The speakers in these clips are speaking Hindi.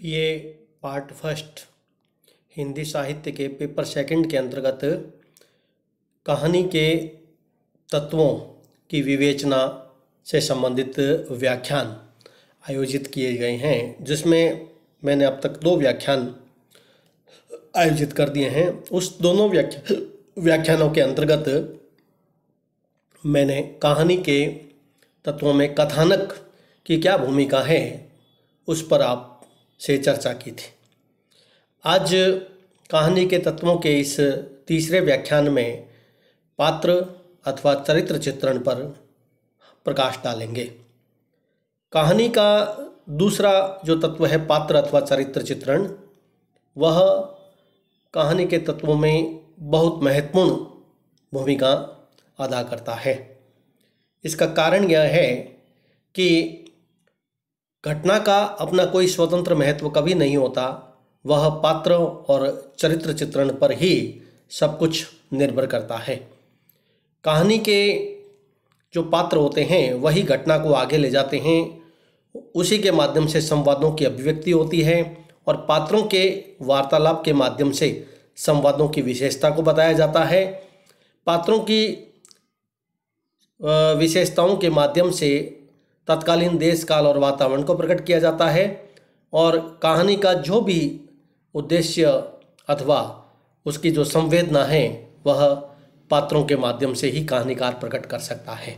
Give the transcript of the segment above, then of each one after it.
ये पार्ट फ़र्स्ट हिंदी साहित्य के पेपर सेकंड के अंतर्गत कहानी के तत्वों की विवेचना से संबंधित व्याख्यान आयोजित किए गए हैं, जिसमें मैंने अब तक दो व्याख्यान आयोजित कर दिए हैं। उस दोनों व्याख्या, व्याख्यानों के अंतर्गत मैंने कहानी के तत्वों में कथानक की क्या भूमिका है, उस पर आप से चर्चा की थी। आज कहानी के तत्वों के इस तीसरे व्याख्यान में पात्र अथवा चरित्र चित्रण पर प्रकाश डालेंगे। कहानी का दूसरा जो तत्व है पात्र अथवा चरित्र चित्रण, वह कहानी के तत्वों में बहुत महत्वपूर्ण भूमिका अदा करता है। इसका कारण यह है कि घटना का अपना कोई स्वतंत्र महत्व कभी नहीं होता। वह पात्र और चरित्र चित्रण पर ही सब कुछ निर्भर करता है। कहानी के जो पात्र होते हैं, वही घटना को आगे ले जाते हैं। उसी के माध्यम से संवादों की अभिव्यक्ति होती है और पात्रों के वार्तालाप के माध्यम से संवादों की विशेषता को बताया जाता है। पात्रों की विशेषताओं के माध्यम से तत्कालीन देश काल और वातावरण को प्रकट किया जाता है और कहानी का जो भी उद्देश्य अथवा उसकी जो संवेदना है, वह पात्रों के माध्यम से ही कहानीकार प्रकट कर सकता है।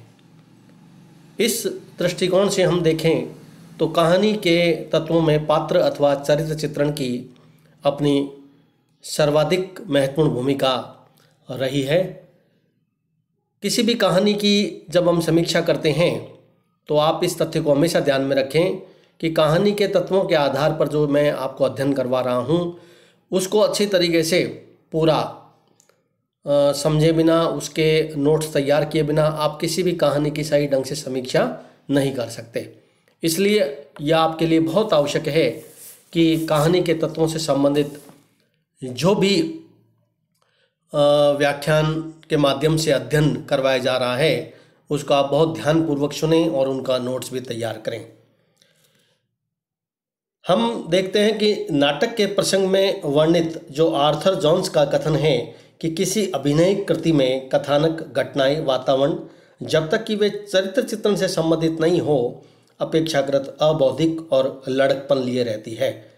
इस दृष्टिकोण से हम देखें तो कहानी के तत्वों में पात्र अथवा चरित्र चित्रण की अपनी सर्वाधिक महत्वपूर्ण भूमिका रही है। किसी भी कहानी की जब हम समीक्षा करते हैं तो आप इस तथ्य को हमेशा ध्यान में रखें कि कहानी के तत्वों के आधार पर जो मैं आपको अध्ययन करवा रहा हूँ, उसको अच्छी तरीके से पूरा समझे बिना, उसके नोट्स तैयार किए बिना आप किसी भी कहानी की सही ढंग से समीक्षा नहीं कर सकते। इसलिए यह आपके लिए बहुत आवश्यक है कि कहानी के तत्वों से संबंधित जो भी व्याख्यान के माध्यम से अध्ययन करवाया जा रहा है उसका आप बहुत ध्यानपूर्वक सुने और उनका नोट्स भी तैयार करें। हम देखते हैं कि नाटक के प्रसंग में वर्णित जो आर्थर जॉन्स का कथन है कि किसी अभिनय कृति में कथानक, घटनाएँ, वातावरण, जब तक कि वे चरित्र चित्रण से संबंधित नहीं हो, अपेक्षाकृत अबौधिक और लड़कपन लिए रहती है।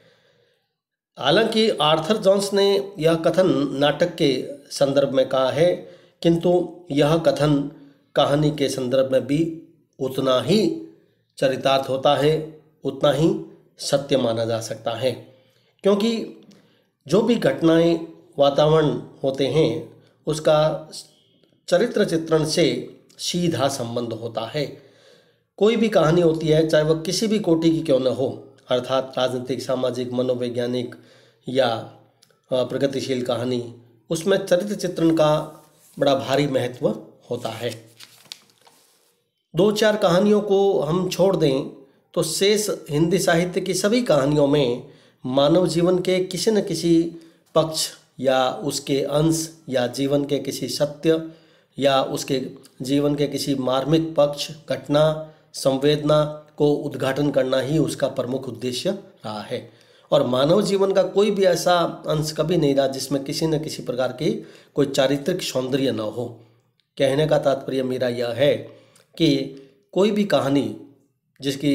हालाँकि आर्थर जॉन्स ने यह कथन नाटक के संदर्भ में कहा है, किंतु यह कथन कहानी के संदर्भ में भी उतना ही चरितार्थ होता है, उतना ही सत्य माना जा सकता है। क्योंकि जो भी घटनाएँ वातावरण होते हैं, उसका चरित्र चित्रण से सीधा संबंध होता है। कोई भी कहानी होती है, चाहे वह किसी भी कोटि की क्यों न हो, अर्थात राजनीतिक, सामाजिक, मनोवैज्ञानिक या प्रगतिशील कहानी, उसमें चरित्र चित्रण का बड़ा भारी महत्व होता है। दो चार कहानियों को हम छोड़ दें तो शेष हिंदी साहित्य की सभी कहानियों में मानव जीवन के किसी न किसी पक्ष या उसके अंश या जीवन के किसी सत्य या उसके जीवन के किसी मार्मिक पक्ष, घटना, संवेदना को उद्घाटन करना ही उसका प्रमुख उद्देश्य रहा है। और मानव जीवन का कोई भी ऐसा अंश कभी नहीं रहा जिसमें किसी न किसी प्रकार की कोई चारित्रिक सौंदर्य न हो। कहने का तात्पर्य मेरा यह है कि कोई भी कहानी जिसकी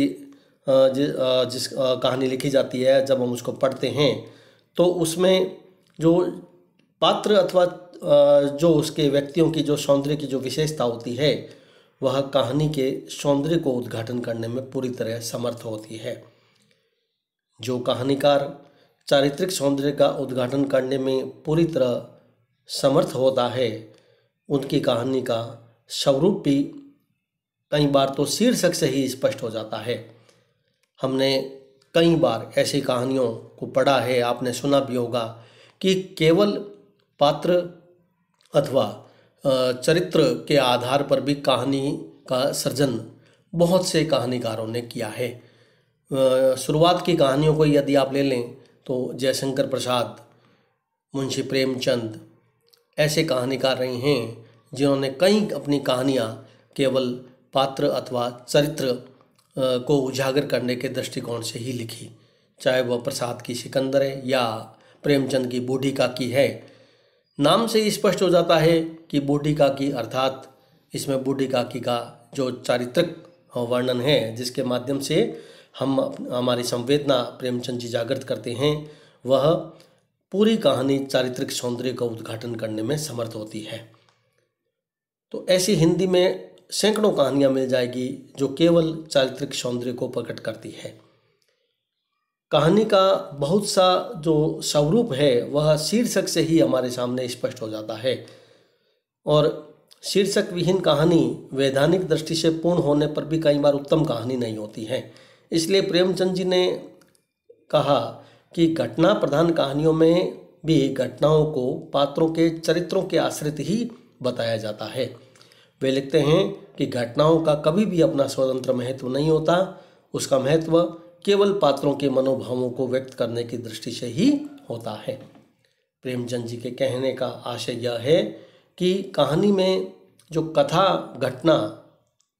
जि, जिस कहानी लिखी जाती है जब हम उसको पढ़ते हैं तो उसमें जो पात्र अथवा जो उसके व्यक्तियों की जो सौंदर्य की जो विशेषता होती है वह कहानी के सौंदर्य को उद्घाटन करने में पूरी तरह समर्थ होती है। जो कहानीकार चारित्रिक सौंदर्य का उद्घाटन करने में पूरी तरह समर्थ होता है उनकी कहानी का स्वरूप भी कई बार तो शीर्षक से ही स्पष्ट हो जाता है। हमने कई बार ऐसी कहानियों को पढ़ा है, आपने सुना भी होगा कि केवल पात्र अथवा चरित्र के आधार पर भी कहानी का सृजन बहुत से कहानीकारों ने किया है। शुरुआत की कहानियों को यदि आप ले लें तो जयशंकर प्रसाद, मुंशी प्रेमचंद ऐसे कहानीकार रहे हैं जिन्होंने कई अपनी कहानियाँ केवल पात्र अथवा चरित्र को उजागर करने के दृष्टिकोण से ही लिखी। चाहे वह प्रसाद की सिकंदर है या प्रेमचंद की बूढ़ी काकी है। नाम से ही स्पष्ट हो जाता है कि बूढ़ी काकी अर्थात इसमें बूढ़ी काकी का जो चारित्रिक वर्णन है, जिसके माध्यम से हम हमारी संवेदना प्रेमचंद जी जागृत करते हैं, वह पूरी कहानी चारित्रिक सौंदर्य का उद्घाटन करने में समर्थ होती है। तो ऐसी हिंदी में सैकड़ों कहानियाँ मिल जाएगी जो केवल चारित्रिक सौंदर्य को प्रकट करती है। कहानी का बहुत सा जो स्वरूप है, वह शीर्षक से ही हमारे सामने स्पष्ट हो जाता है। और शीर्षक विहीन कहानी वैधानिक दृष्टि से पूर्ण होने पर भी कई बार उत्तम कहानी नहीं होती है। इसलिए प्रेमचंद जी ने कहा कि घटना प्रधान कहानियों में भी घटनाओं को पात्रों के चरित्रों के आश्रित ही बताया जाता है। वे लिखते हैं कि घटनाओं का कभी भी अपना स्वतंत्र महत्व नहीं होता। उसका महत्व केवल पात्रों के मनोभावों को व्यक्त करने की दृष्टि से ही होता है। प्रेमचंद जी के कहने का आशय यह है कि कहानी में जो कथा, घटना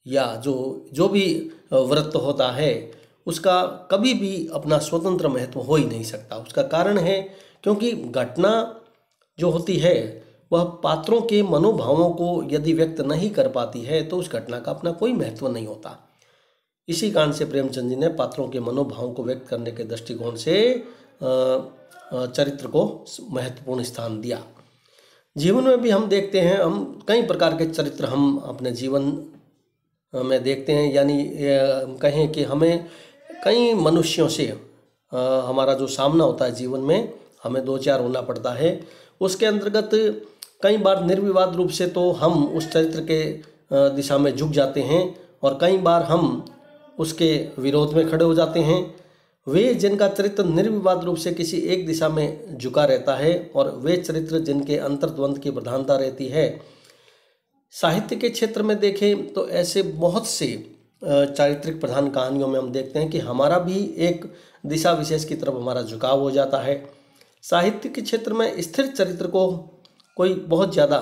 या जो जो भी व्रत होता है, उसका कभी भी अपना स्वतंत्र महत्व हो ही नहीं सकता। उसका कारण है क्योंकि घटना जो होती है वह पात्रों के मनोभावों को यदि व्यक्त नहीं कर पाती है तो उस घटना का अपना कोई महत्व नहीं होता। इसी कारण से प्रेमचंद जी ने पात्रों के मनोभावों को व्यक्त करने के दृष्टिकोण से चरित्र को महत्वपूर्ण स्थान दिया। जीवन में भी हम देखते हैं, हम कई प्रकार के चरित्र हम अपने जीवन में देखते हैं, यानी कहें कि हमें कई मनुष्यों से हमारा जो सामना होता है जीवन में, हमें दो चार होना पड़ता है। उसके अंतर्गत कई बार निर्विवाद रूप से तो हम उस चरित्र के दिशा में झुक जाते हैं और कई बार हम उसके विरोध में खड़े हो जाते हैं। वे जिनका चरित्र निर्विवाद रूप से किसी एक दिशा में झुका रहता है और वे चरित्र जिनके अंतर्द्वंद की प्रधानता रहती है। साहित्य के क्षेत्र में देखें तो ऐसे बहुत से चारित्रिक प्रधान कहानियों में हम देखते हैं कि हमारा भी एक दिशा विशेष की तरफ़ हमारा झुकाव हो जाता है। साहित्य के क्षेत्र में स्थिर चरित्र को कोई बहुत ज़्यादा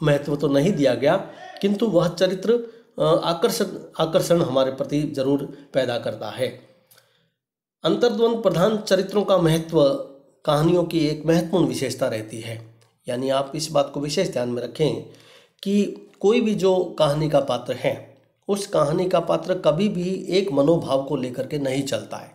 महत्व तो नहीं दिया गया, किंतु वह चरित्र आकर्षण आकर्षण हमारे प्रति ज़रूर पैदा करता है। अंतर्द्वंद प्रधान चरित्रों का महत्व कहानियों की एक महत्वपूर्ण विशेषता रहती है। यानी आप इस बात को विशेष ध्यान में रखें कि कोई भी जो कहानी का पात्र है, उस कहानी का पात्र कभी भी एक मनोभाव को लेकर के नहीं चलता है।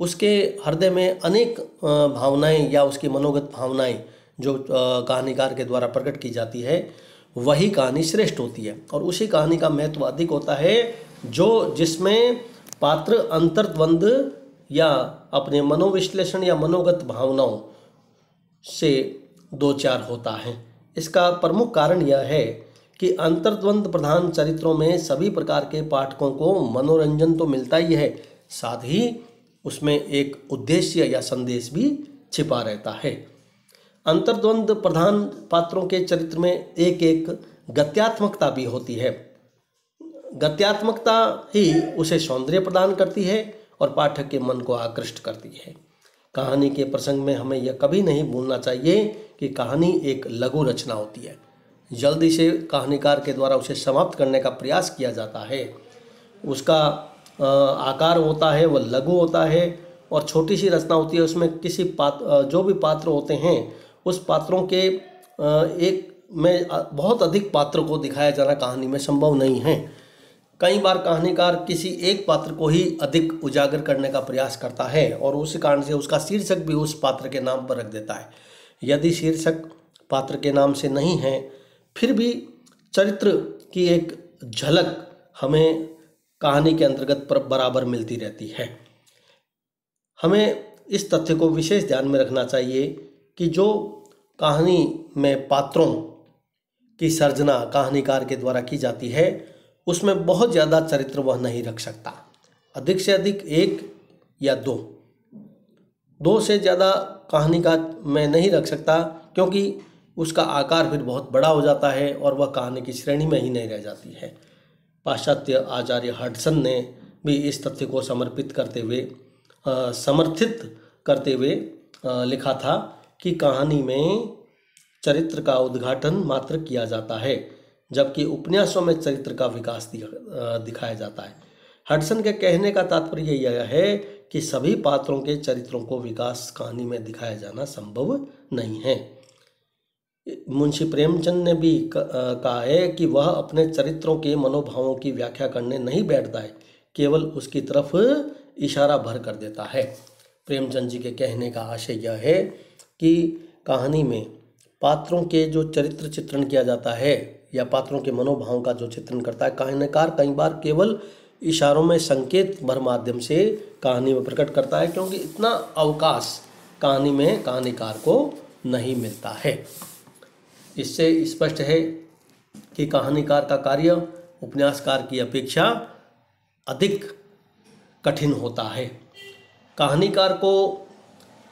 उसके हृदय में अनेक भावनाएँ या उसकी मनोगत भावनाएँ जो कहानीकार के द्वारा प्रकट की जाती है, वही कहानी श्रेष्ठ होती है। और उसी कहानी का महत्व अधिक होता है, जो जिसमें पात्र अंतर्द्वंद या अपने मनोविश्लेषण या मनोगत भावनाओं से दो चार होता है। इसका प्रमुख कारण यह है कि अंतर्द्वंद प्रधान चरित्रों में सभी प्रकार के पाठकों को मनोरंजन तो मिलता ही है, साथ ही उसमें एक उद्देश्य या संदेश भी छिपा रहता है। अंतर्द्वंद प्रधान पात्रों के चरित्र में एक एक गत्यात्मकता भी होती है। गत्यात्मकता ही उसे सौंदर्य प्रदान करती है और पाठक के मन को आकृष्ट करती है। कहानी के प्रसंग में हमें यह कभी नहीं भूलना चाहिए कि कहानी एक लघु रचना होती है। जल्दी से कहानीकार के द्वारा उसे समाप्त करने का प्रयास किया जाता है। उसका आकार होता है, वह लघु होता है और छोटी सी रचना होती है, उसमें किसी पात्र जो भी पात्र होते हैं उस पात्रों के एक में बहुत अधिक पात्र को दिखाया जाना कहानी में संभव नहीं है। कई बार कहानीकार किसी एक पात्र को ही अधिक उजागर करने का प्रयास करता है और उसी कारण से उसका शीर्षक भी उस पात्र के नाम पर रख देता है। यदि शीर्षक पात्र के नाम से नहीं है, फिर भी चरित्र की एक झलक हमें कहानी के अंतर्गत पर, बराबर मिलती रहती है। हमें इस तथ्य को विशेष ध्यान में रखना चाहिए कि जो कहानी में पात्रों की सर्जना कहानीकार के द्वारा की जाती है, उसमें बहुत ज़्यादा चरित्र वह नहीं रख सकता। अधिक से अधिक एक या दो। दो से ज़्यादा कहानी का मैं नहीं रख सकता, क्योंकि उसका आकार फिर बहुत बड़ा हो जाता है और वह कहानी की श्रेणी में ही नहीं रह जाती है। पाश्चात्य आचार्य हडसन ने भी इस तथ्य को समर्पित करते हुए समर्थित करते हुए लिखा था कि कहानी में चरित्र का उद्घाटन मात्र किया जाता है, जबकि उपन्यासों में चरित्र का विकास दिखाया जाता है। हडसन के कहने का तात्पर्य यह है कि सभी पात्रों के चरित्रों को विकास कहानी में दिखाया जाना संभव नहीं है। मुंशी प्रेमचंद ने भी कहा है कि वह अपने चरित्रों के मनोभावों की व्याख्या करने नहीं बैठता है, केवल उसकी तरफ़ इशारा भर कर देता है। प्रेमचंद जी के कहने का आशय यह है कि कहानी में पात्रों के जो चरित्र चित्रण किया जाता है या पात्रों के मनोभाव का जो चित्रण करता है, कहानीकार कई बार केवल इशारों में संकेत भर माध्यम से कहानी में प्रकट करता है, क्योंकि इतना अवकाश कहानी में कहानीकार को नहीं मिलता है। इससे स्पष्ट है कि कहानीकार का कार्य उपन्यासकार की अपेक्षा अधिक कठिन होता है। कहानीकार को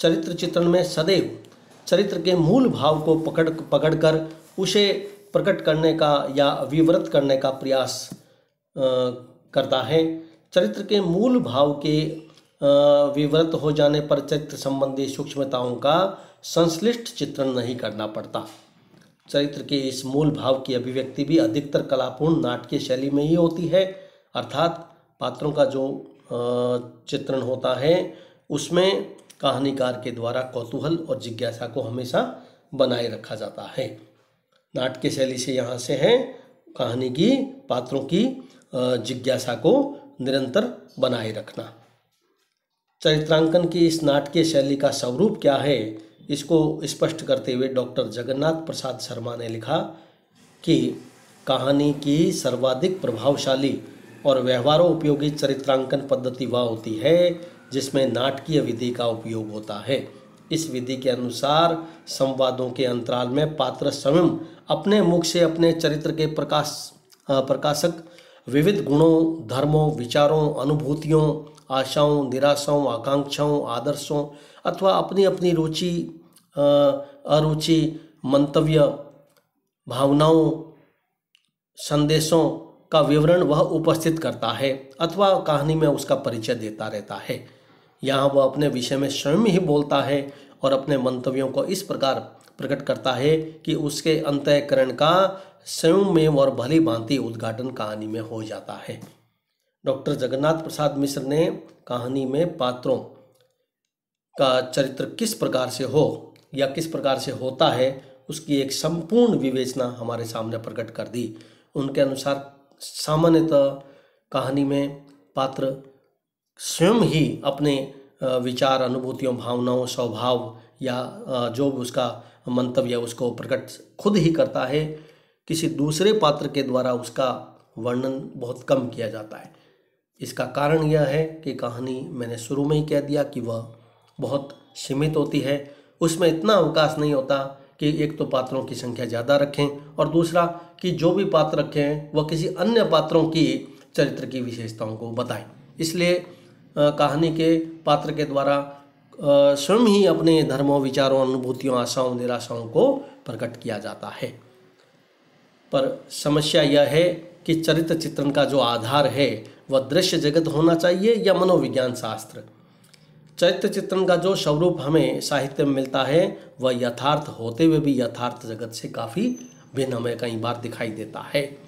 चरित्र चित्रण में सदैव चरित्र के मूल भाव को पकड़, पकड़कर उसे प्रकट करने का या विवृत करने का प्रयास करता है। चरित्र के मूल भाव के विवृत हो जाने पर चरित्र संबंधी सूक्ष्मताओं का संश्लिष्ट चित्रण नहीं करना पड़ता। चरित्र के इस मूल भाव की अभिव्यक्ति भी अधिकतर कलापूर्ण नाट्य शैली में ही होती है। अर्थात पात्रों का जो चित्रण होता है, उसमें कहानीकार के द्वारा कौतूहल और जिज्ञासा को हमेशा बनाए रखा जाता है। नाट्य शैली से यहाँ से है, कहानी की, पात्रों की जिज्ञासा को निरंतर बनाए रखना। चरित्रांकन की इस नाटकीय शैली का स्वरूप क्या है, इसको स्पष्ट करते हुए डॉक्टर जगन्नाथ प्रसाद शर्मा ने लिखा कि कहानी की सर्वाधिक प्रभावशाली और व्यवहारों उपयोगी चरित्रांकन पद्धति वह होती है जिसमें नाटकीय विधि का उपयोग होता है। इस विधि के अनुसार संवादों के अंतराल में पात्र स्वयं अपने मुख से अपने चरित्र के प्रकाश प्रकाशक, विविध गुणों, धर्मों, विचारों, अनुभूतियों, आशाओं, निराशाओं, आकांक्षाओं, आदर्शों अथवा अपनी अपनी रुचि अरुचि, मंतव्य, भावनाओं, संदेशों का विवरण वह उपस्थित करता है अथवा कहानी में उसका परिचय देता रहता है। यहाँ वह अपने विषय में स्वयं ही बोलता है और अपने मंतव्यों को इस प्रकार प्रकट करता है कि उसके अंतःकरण का स्वयं में और भली भांति उद्घाटन कहानी में हो जाता है। डॉक्टर जगन्नाथ प्रसाद मिश्र ने कहानी में पात्रों का चरित्र किस प्रकार से हो या किस प्रकार से होता है, उसकी एक संपूर्ण विवेचना हमारे सामने प्रकट कर दी। उनके अनुसार सामान्यतः कहानी में पात्र स्वयं ही अपने विचार, अनुभूतियों, भावनाओं, स्वभाव या जो भी उसका मंतव्य उसको प्रकट खुद ही करता है। किसी दूसरे पात्र के द्वारा उसका वर्णन बहुत कम किया जाता है। इसका कारण यह है कि कहानी मैंने शुरू में ही कह दिया कि वह बहुत सीमित होती है। उसमें इतना अवकाश नहीं होता कि एक तो पात्रों की संख्या ज़्यादा रखें और दूसरा कि जो भी पात्र रखे वह किसी अन्य पात्रों की चरित्र की विशेषताओं को बताएँ। इसलिए कहानी के पात्र के द्वारा स्वयं ही अपने धर्मों, विचारों, अनुभूतियों, आशाओं, निराशाओं को प्रकट किया जाता है। पर समस्या यह है कि चरित्र चित्रण का जो आधार है, वह दृश्य जगत होना चाहिए या मनोविज्ञान शास्त्र? चरित्र चित्रण का जो स्वरूप हमें साहित्य में मिलता है, वह यथार्थ होते हुए भी यथार्थ जगत से काफ़ी भिन्न हमें कई बार दिखाई देता है।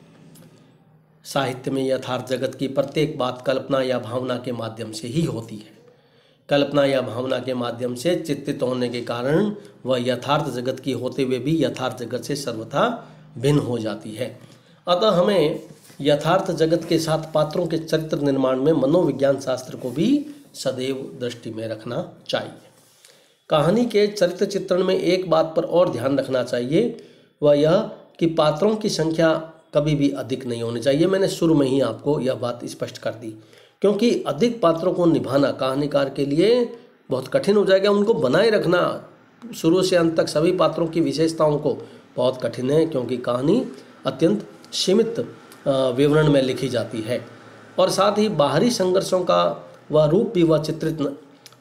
साहित्य में यथार्थ जगत की प्रत्येक बात कल्पना या भावना के माध्यम से ही होती है। कल्पना या भावना के माध्यम से चित्तित होने के कारण वह यथार्थ जगत की होते हुए भी यथार्थ जगत से सर्वथा भिन्न हो जाती है। अतः हमें यथार्थ जगत के साथ पात्रों के चरित्र निर्माण में मनोविज्ञान शास्त्र को भी सदैव दृष्टि में रखना चाहिए। कहानी के चरित्र चित्रण में एक बात पर और ध्यान रखना चाहिए वह यह कि पात्रों की संख्या कभी भी अधिक नहीं होनी चाहिए। मैंने शुरू में ही आपको यह बात स्पष्ट कर दी। क्योंकि अधिक पात्रों को निभाना कहानीकार के लिए बहुत कठिन हो जाएगा। उनको बनाए रखना शुरू से अंत तक सभी पात्रों की विशेषताओं को बहुत कठिन है, क्योंकि कहानी अत्यंत सीमित विवरण में लिखी जाती है। और साथ ही बाहरी संघर्षों का वह रूप भी वह चित्रित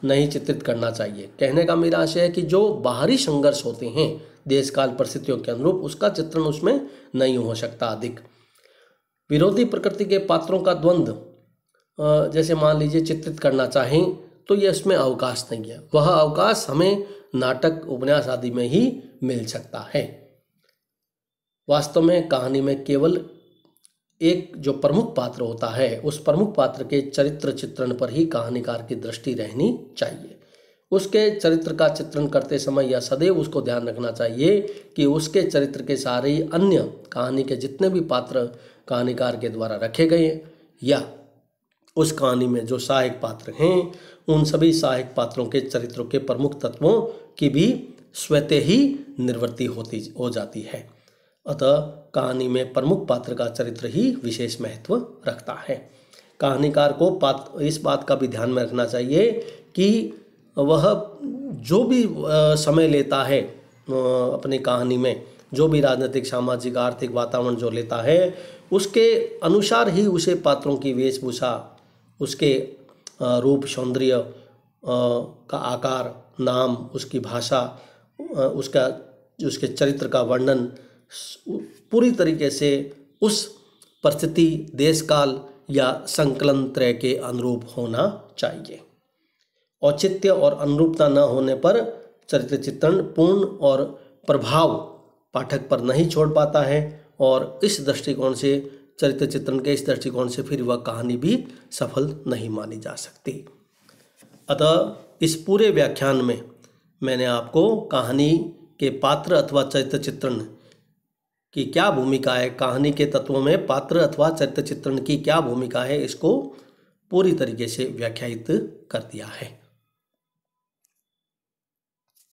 नहीं चित्रित करना चाहिए। कहने का मेरा आशय है कि जो बाहरी संघर्ष होते हैं देश काल परिस्थितियों के अनुरूप उसका चित्रण उसमें नहीं हो सकता अधिक। विरोधी प्रकृति के पात्रों का द्वंद्व जैसे मान लीजिए चित्रित करना चाहें तो यह इसमें अवकाश नहीं है। वह अवकाश हमें नाटक, उपन्यास आदि में ही मिल सकता है। वास्तव में कहानी में केवल एक जो प्रमुख पात्र होता है, उस प्रमुख पात्र के चरित्र चित्रण पर ही कहानीकार की दृष्टि रहनी चाहिए। उसके चरित्र का चित्रण करते समय यह सदैव उसको ध्यान रखना चाहिए कि उसके चरित्र के सारे अन्य कहानी के जितने भी पात्र कहानीकार के द्वारा रखे गए या उस कहानी में जो सहायक पात्र हैं, उन सभी सहायक पात्रों के चरित्रों के प्रमुख तत्वों की भी स्वतः ही निर्वृत्ति होती, हो जाती है। अतः कहानी में प्रमुख पात्र का चरित्र ही विशेष महत्व रखता है। कहानीकार को पात्र इस बात का भी ध्यान में रखना चाहिए कि वह जो भी समय लेता है अपनी कहानी में, जो भी राजनीतिक, सामाजिक, आर्थिक वातावरण जो लेता है, उसके अनुसार ही उसे पात्रों की वेशभूषा, उसके रूप, सौंदर्य का आकार, नाम, उसकी भाषा उसका, उसके चरित्र का वर्णन पूरी तरीके से उस परिस्थिति देश काल या संकलन त्रय के अनुरूप होना चाहिए। औचित्य और अनुरूपता न होने पर चरित्र चित्रण पूर्ण और प्रभाव पाठक पर नहीं छोड़ पाता है और इस दृष्टिकोण से चरित्र चित्रण के इस दृष्टिकोण से फिर वह कहानी भी सफल नहीं मानी जा सकती। अतः इस पूरे व्याख्यान में मैंने आपको कहानी के पात्र अथवा चरित्र चित्रण की क्या भूमिका है, कहानी के तत्वों में पात्र अथवा चरित्र चित्रण की क्या भूमिका है, इसको पूरी तरीके से व्याख्यायित कर दिया है।